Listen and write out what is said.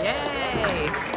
Yay!